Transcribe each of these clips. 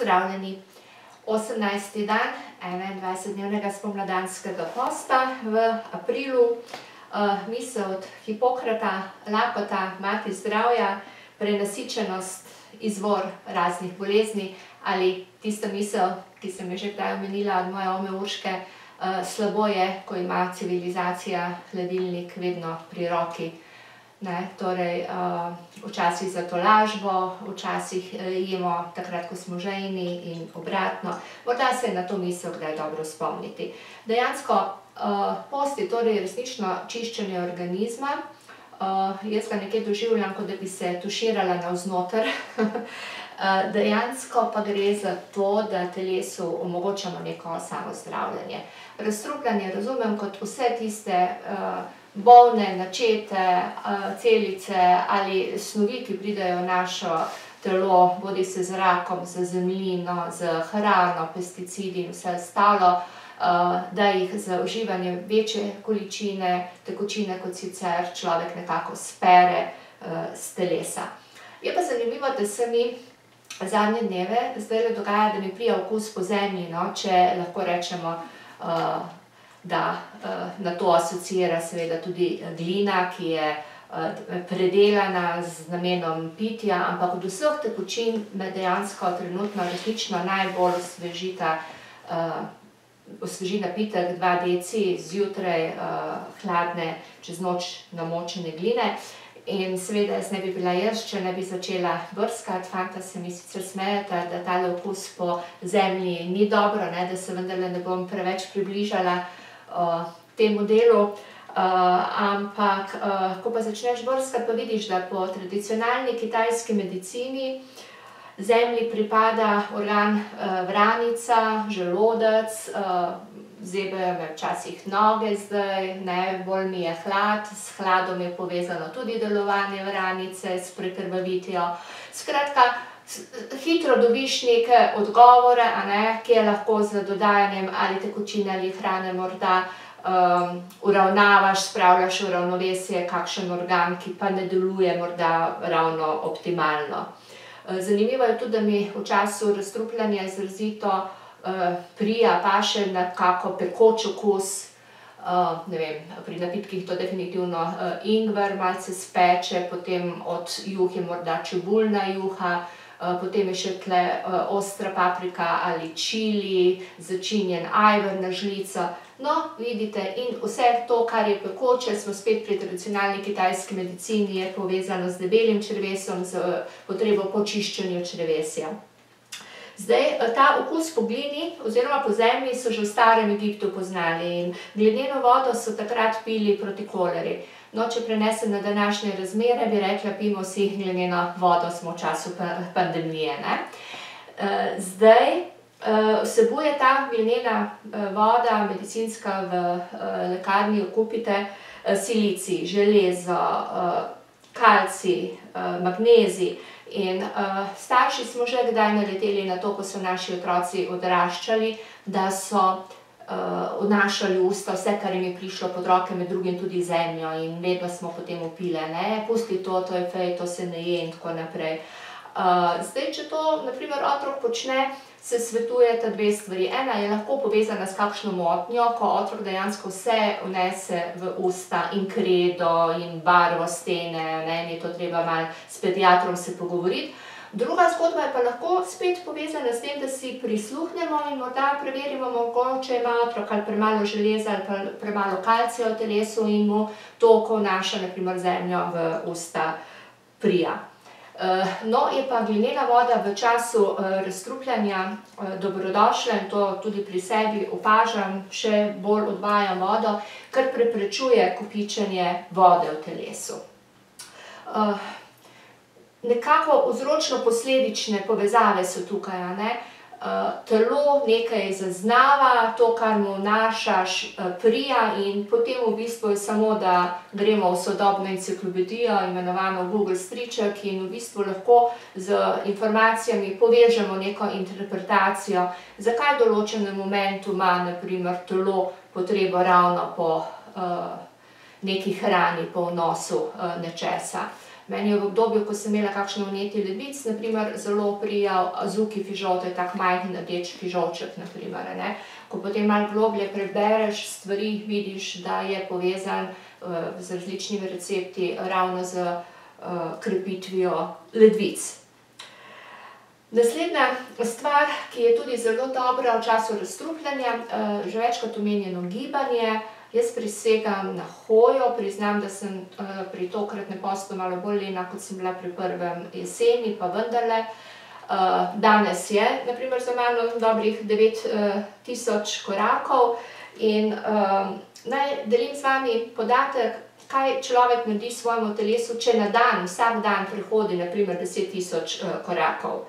Pozdravljeni. 18. dan 21-dnevnega spomladanskega posta v aprilu. misel od Hipokrata, lakota, mati zdravja, prenasičenost, izvor raznih bolezni ali tista misel, ki sem jo že kdaj omenila od moje ome Urške, slabo je, ko ima civilizacija hladilnik vedno pri roki. Ne, torej, včasih za tolažbo, včasih jemo takrat, ko smo žejni, in obratno. Morda se je na to misel kdaj dobro spomniti. Dejansko, post je torej resnično čiščenje organizma. jaz ga nekje doživljam, kot da bi se tuširala navznoter, dejansko pa gre za to, da telesu omogočamo neko samozdravljenje. Razstrupljanje razumem kot vse tiste, bolne, načete, celice ali snovi, ki pridejo v naše telo, bodisi z zrakom, z zemljino, s hrano, pesticidi in vse ostalo, da jih z uživanjem večje količine tekočine kot sicer človek nekako spere, s telesa. Je pa zanimivo, da se mi zadnje dneve zdajle dogaja, da mi pride okus po zemlji, no, če lahko rečemo, da, na to asociira seveda tudi glina, ki je, predelana z namenom pitja, ampak od vseh tekočin me dejansko trenutno resnično najbolj osvežita, osveži napitek dva deci zjutraj, hladne, čez noč namočene gline. In seveda jaz ne bi bila jaz, če ne bi začela brskati, fanta se mi sicer smejeta, da tale okus po zemlji ni dobro, ne, da se vendarle ne bom preveč približala, temu delu. ampak, ko pa začneš brskati, pa vidiš, da po tradicionalni kitajski medicini zemlji pripada organ, vranica, želodec, zebajo me včasih noge zdaj, ne, bolj mi je hlad, s hladom je povezano tudi delovanje vranice, s prekrvavitvijo. Skratka, hitro dobiš neke odgovore, a ne, kje lahko z dodajanjem ali tekočine ali hrane morda, uravnavaš, spravljaš v ravnovesje kakšen organ, ki pa ne deluje morda ravno optimalno. zanimivo je tudi, da mi v času razstrupljanja izrazito, prija, paše nekako pekoč okus, ne vem, pri napitkih to definitivno, ingver malce speče, potem od juhe morda čebulna juha, potem je še tule, ostra paprika ali čili, začinjen ajvar na žlico. No, vidite, in vse to, kar je pekoče, smo spet pri tradicionalni kitajski medicini, je povezano z debelim črevesom, s potrebo po čiščenju črevesja. Zdaj, ta okus po glini oziroma po zemlji so že v starem Egiptu poznali in glineno vodo so takrat pili proti koleri. No, če prenesem na današnje razmere, bi rekla: "Pijmo vsi glineno vodo, smo v času pandemije, ne." zdaj, vsebuje ta glinena, voda, medicinska, v, lekarni jo kupite, silicij, železo, kalcij, magnezij in, starši smo že kdaj naleteli na to, ko so naši otroci odraščali, da so, vnašali v usta vse, kar jim je prišlo pod roke, med drugim tudi zemljo, in vedno smo potem vpile: "Ne, pusti to, to je fejt, to se ne je," in tako naprej. zdaj, če to na primer otrok počne, se svetujeta dve stvari, ena je lahko povezana s kakšno motnjo, ko otrok dejansko vse vnese v usta in kredo in barvo stene, ne, in je to treba malo s pediatrom se pogovoriti. Druga zgodba je pa lahko spet povezana s tem, da si prisluhnemo in morda preverimo, mogoče ima otrok ali premalo železa ali premalo kalcija v telesu in mu to, ko vnaša na primer zemljo v usta, prija. no, je pa glinena voda v času, razstrupljanja, dobrodošla in to tudi pri sebi opažam, še bolj odvajam vodo, ker preprečuje kopičenje vode v telesu. Nekako vzročno-posledične povezave so tukaj, a ne. telo nekaj zaznava, to, kar mu vnašaš, prija, in potem v bistvu je samo, da gremo v sodobno enciklopedijo, imenovano Google striček, in v bistvu lahko z informacijami povežemo neko interpretacijo, zakaj v določenem momentu ima na primer telo potrebo ravno po, neki hrani, po vnosu, nečesa. Meni je v obdobju, ko sem imela kakšno vnetje ledvic, na primer, zelo prijal Azuki fižol, to je tak majhen rdeč fižolček, na primer, a ne. Ko potem malo globlje prebereš stvari, vidiš, da je povezan, z različnimi recepti ravno s, krepitvijo ledvic. Naslednja stvar, ki je tudi zelo dobra v času razstrupljanja, že večkrat omenjeno gibanje. Jaz prisegam na hojo, priznam, da sem, pri tokratnem postu malo bolj lena, kot sem bila pri prvem jeseni, pa vendarle. danes je na primer za mano dobrih devet, tisoč korakov in, naj delim z vami podatek, kaj človek naredi svojemu telesu, če na dan, vsak dan prehodi na primer deset tisoč, korakov.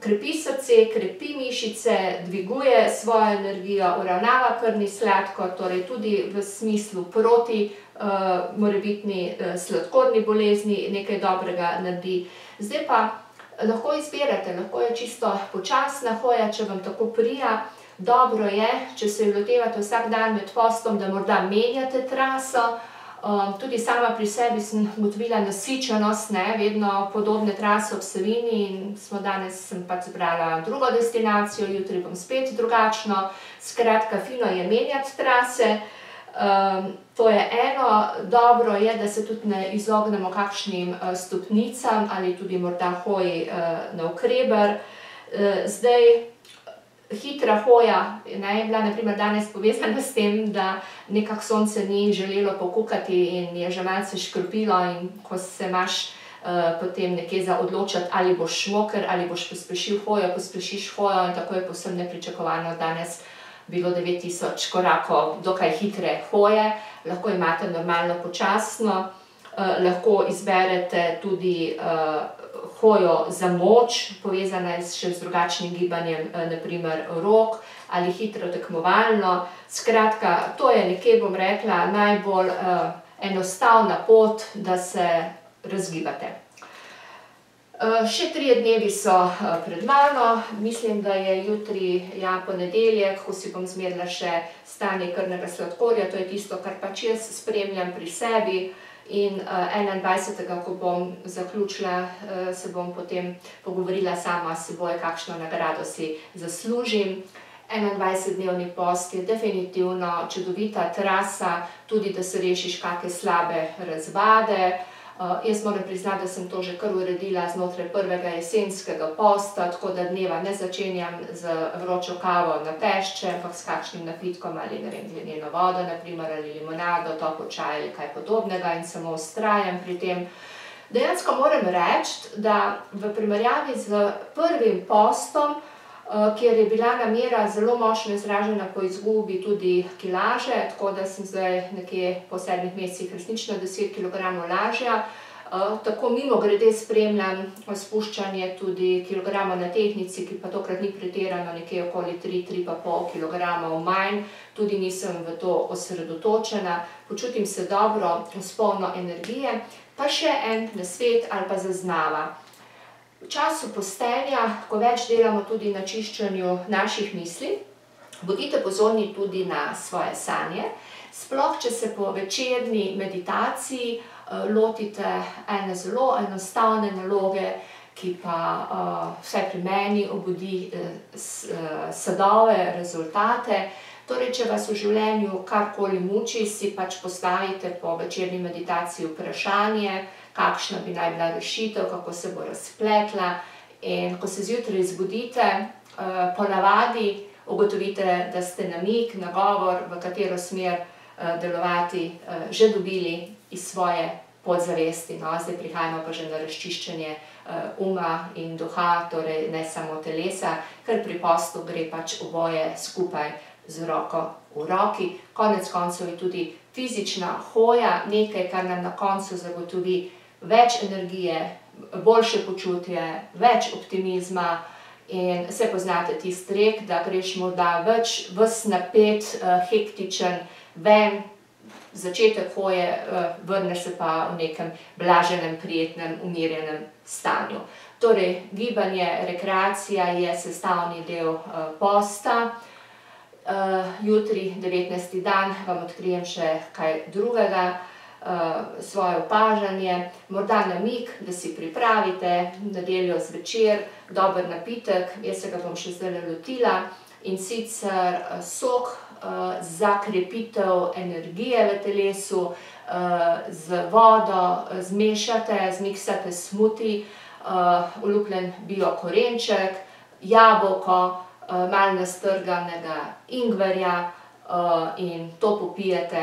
Krepi srce, krepi mišice, dviguje svojo energijo, uravnava krvni sladkor, torej tudi v smislu proti, morebitni, sladkorni bolezni nekaj dobrega naredi. Zdaj pa lahko izbirate, lahko je čisto počasna hoja, če vam tako prija. Dobro je, če se je lotevate vsak dan med postom, da morda menjate traso. Tudi sama pri sebi sem ugotovila nasičenost, ne, vedno podobne trase ob Savinji in smo danes, sem pač izbrala drugo destinacijo, jutri bom spet drugačno. Skratka, fino je menjati trase. to je eno, dobro je, da se tudi ne izognemo kakšnim, stopnicam ali tudi morda hoji, navkreber. zdaj hitra hoja, ne, je bila na primer danes povezana s tem, da nekako sonce ni želelo pokakati in je že malce škropilo, in ko se imaš, potem nekje za odločiti, ali boš moker ali boš pospešil hojo, pospešiš hojo in tako je povsem nepričakovano danes bilo devet tisoč korakov dokaj hitre hoje. Lahko imate normalno počasno, lahko izberete tudi, hojo za moč, povezana je še z drugačnim gibanjem, na primer rok, ali hitro tekmovalno. Skratka, to je nekje, bom rekla, najbolj, enostavna pot, da se razgibate. še trije dnevi so, pred mano, mislim, da je jutri, ja, ponedeljek, ko si bom izmerila še stanje krvnega sladkorja, to je tisto, kar pač jaz spremljam pri sebi. In, enaindvajsetega, ko bom zaključila, se bom potem pogovorila sama s seboj, kakšno nagrado si zaslužim. Enaindvajsetdnevni post je definitivno čudovita trasa, tudi da se rešiš kake slabe razvade. Jaz moram priznati, da sem to že kar uredila znotraj prvega jesenskega posta, tako da dneva ne začenjam z vročo kavo na tešče, ampak s kakšnim napitkom ali, ne vem, glineno vodo na primer ali limonado, topel čaj ali kaj podobnega in samo vztrajam pri tem. Dejansko moram reči, da v primerjavi s prvim postom, kjer je bila namera zelo močno izražena po izgubi tudi kilaže, tako da sem zdaj nekje po sedmih mesecih resnično deset kilogramov lažja. tako mimogrede spremljam spuščanje tudi kilogramov na tehtnici, ki pa tokrat ni pretirano, nekje okoli tri, tri pa pol kilogramov manj. Tudi nisem v to osredotočena, počutim se dobro s polno energije. Pa še en nasvet ali pa zaznava. V času postenja, ko več delamo tudi na čiščenju naših misli, bodite pozorni tudi na svoje sanje. Sploh če se po večerni meditaciji, lotite ene zelo enostavne naloge, ki pa, vsaj pri meni obudi, sadove, rezultate. Torej če vas v življenju karkoli muči, si pač postavite po večerni meditaciji vprašanje, kakšna bi naj bila rešitev, kako se bo razpletla. In ko se zjutraj zbudite, ponavadi ugotovite, da ste namig, nagovor, v katero smer, delovati, že dobili iz svoje podzavesti, no, zdaj prihajamo pa že na razčiščenje, uma in duha, torej ne samo telesa, ker pri postu gre pač oboje skupaj z roko v roki. Konec koncev je tudi fizična hoja nekaj, kar nam na koncu zagotovi več energije, boljše počutje, več optimizma. In saj poznate tisti rek, da greš morda več, ves napet, hektičen ven, začetek hoje, vrneš se pa v nekem blaženem, prijetnem, umirjenem stanju. Torej gibanje, rekreacija je sestavni del, posta. jutri, devetnajsti dan, vam odkrijem še kaj drugega. Svoje opažanje, morda namig, da si pripravite nedeljo zvečer dober napitek, jaz se ga bom še zdajle lotila. In sicer, sok, za krepitev energije v telesu, z vodo zmešate, zmiksate smuti, olupljen bio korenček, jabolko, malo nastrganega ingverja, in to popijete.